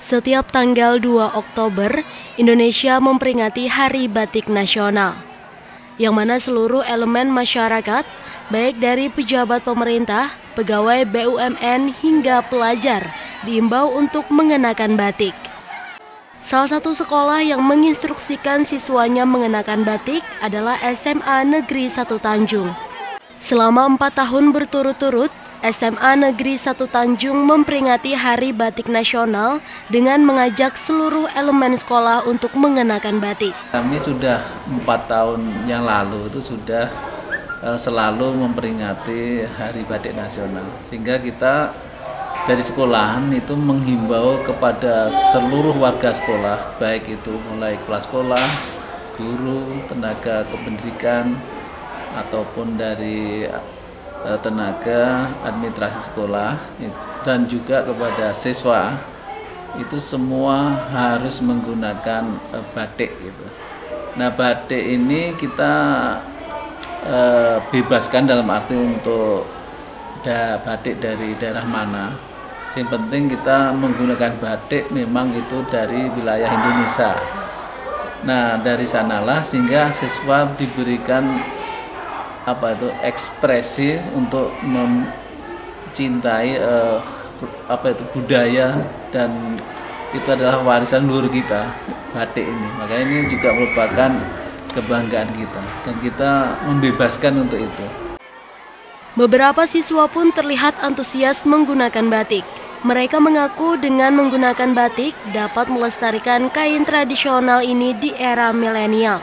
Setiap tanggal 2 Oktober, Indonesia memperingati Hari Batik Nasional. Yang mana seluruh elemen masyarakat, baik dari pejabat pemerintah, pegawai BUMN hingga pelajar, diimbau untuk mengenakan batik. Salah satu sekolah yang menginstruksikan siswanya mengenakan batik adalah SMA Negeri 1 Tanjung. Selama empat tahun berturut-turut, SMA Negeri 1 Tanjung memperingati Hari Batik Nasional dengan mengajak seluruh elemen sekolah untuk mengenakan batik. Kami sudah empat tahun yang lalu itu sudah uh, selalu memperingati Hari Batik Nasional, sehingga kita dari sekolahan itu menghimbau kepada seluruh warga sekolah, baik itu mulai kepala sekolah, guru, tenaga kependidikan, ataupun dari Eh, tenaga administrasi sekolah dan juga kepada siswa itu semua harus menggunakan eh, batik gitu. Nah batik ini kita eh, bebaskan dalam arti untuk da, batik dari daerah mana. Yang penting kita menggunakan batik memang itu dari wilayah Indonesia. Nah dari sanalah sehingga siswa diberikan apa itu ekspresi untuk mencintai uh, apa itu budaya dan itu adalah warisan luhur kita batik ini. Makanya ini juga merupakan kebanggaan kita dan kita membebaskan untuk itu. Beberapa siswa pun terlihat antusias menggunakan batik. Mereka mengaku dengan menggunakan batik dapat melestarikan kain tradisional ini di era milenial.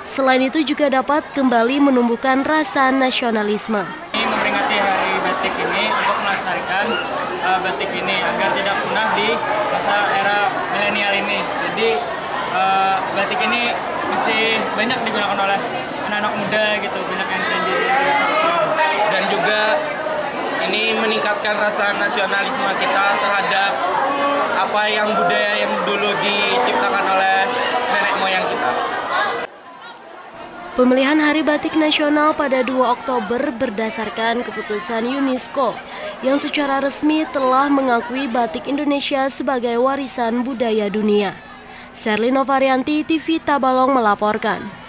Selain itu juga dapat kembali menumbuhkan rasa nasionalisme. Ini memperingati Hari Batik ini untuk melestarikan uh, batik ini agar tidak punah di masa era milenial ini. Jadi uh, batik ini masih banyak digunakan oleh anak-anak muda gitu, banyak yang trendy. Dan juga ini meningkatkan rasa nasionalisme kita terhadap apa yang budaya yang dulu diciptakan oleh nenek moyang kita. Pemilihan Hari Batik Nasional pada 2 Oktober berdasarkan keputusan UNESCO yang secara resmi telah mengakui batik Indonesia sebagai warisan budaya dunia. Serlino Varianti, TV Tabalong melaporkan.